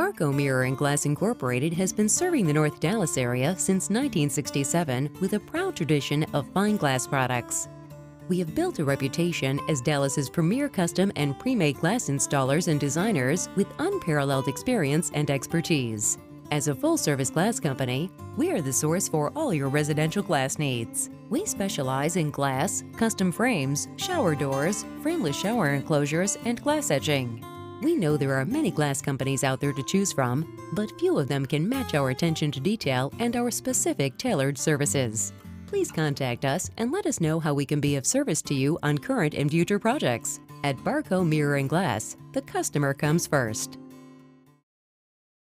Barco Mirror and Glass Incorporated has been serving the North Dallas area since 1967 with a proud tradition of fine glass products. We have built a reputation as Dallas's premier custom and pre-made glass installers and designers with unparalleled experience and expertise. As a full-service glass company, we are the source for all your residential glass needs. We specialize in glass, custom frames, shower doors, frameless shower enclosures, and glass etching. We know there are many glass companies out there to choose from, but few of them can match our attention to detail and our specific tailored services. Please contact us and let us know how we can be of service to you on current and future projects. At Barco Mirror and Glass, the customer comes first.